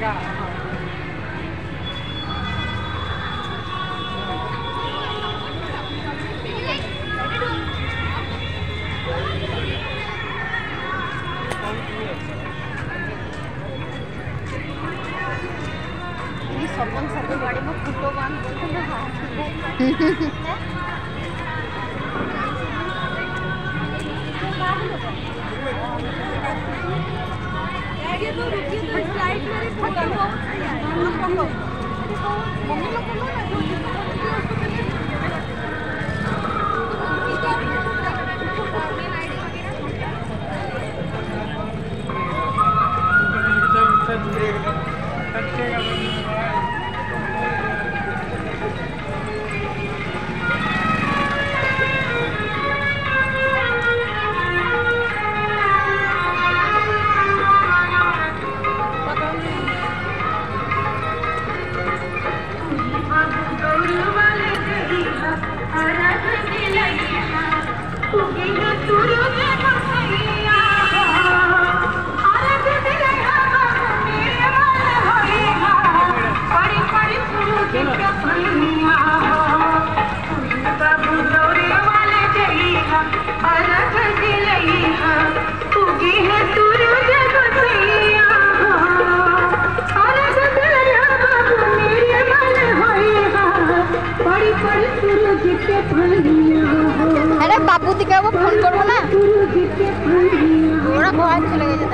Gracias. सबन सबै Thank you. Para আরে বাবু দিকে ফোন করবো না ওরা ঘর চলে গেছে